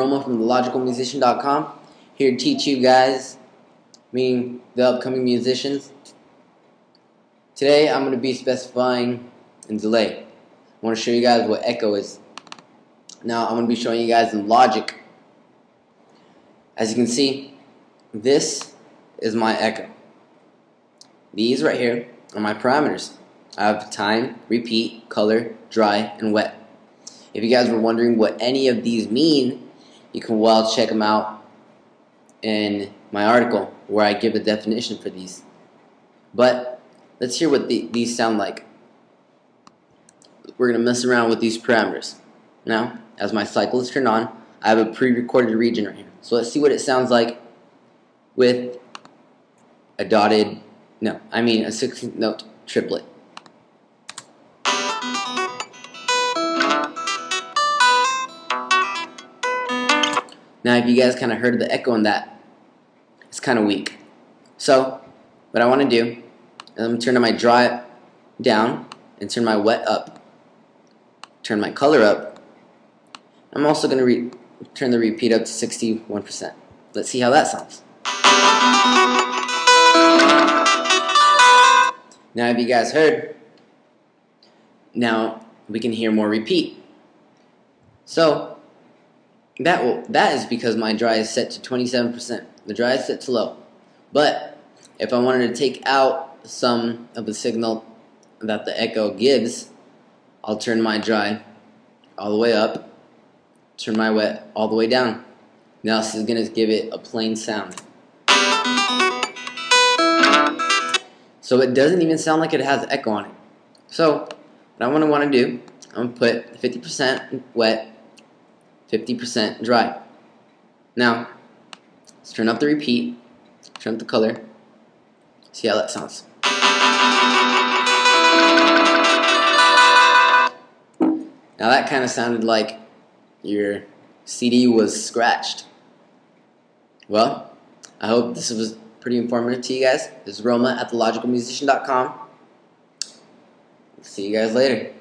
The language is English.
Roma from thelogicalmusician.com here to teach you guys, meaning the upcoming musicians. Today I'm going to be specifying in delay. I want to show you guys what echo is. Now I'm going to be showing you guys in Logic. As you can see, this is my echo. These right here are my parameters. I have time, repeat, color, dry, and wet. If you guys were wondering what any of these mean, you can well check them out in my article where I give a definition for these. But let's hear what the, these sound like. We're going to mess around with these parameters. Now, as my cycle is turned on, I have a pre-recorded region right here. So let's see what it sounds like with a dotted, no, I mean a 16th note triplet. Now, if you guys kind of heard the echo in that, it's kind of weak. So, what I want to do I'm turn my dry down and turn my wet up. Turn my color up. I'm also going to turn the repeat up to 61%. Let's see how that sounds. Now, if you guys heard, now we can hear more repeat. So, that will, that is because my dry is set to 27%. The dry is set to low. But if I wanted to take out some of the signal that the echo gives, I'll turn my dry all the way up, turn my wet all the way down. Now this is going to give it a plain sound. So it doesn't even sound like it has echo on it. So what I want to want to do, I'm going to put 50% wet, 50% dry. Now, let's turn up the repeat, turn up the color, see how that sounds. Now that kind of sounded like your CD was scratched. Well, I hope this was pretty informative to you guys. This is Roma at thelogicalmusician.com. See you guys later.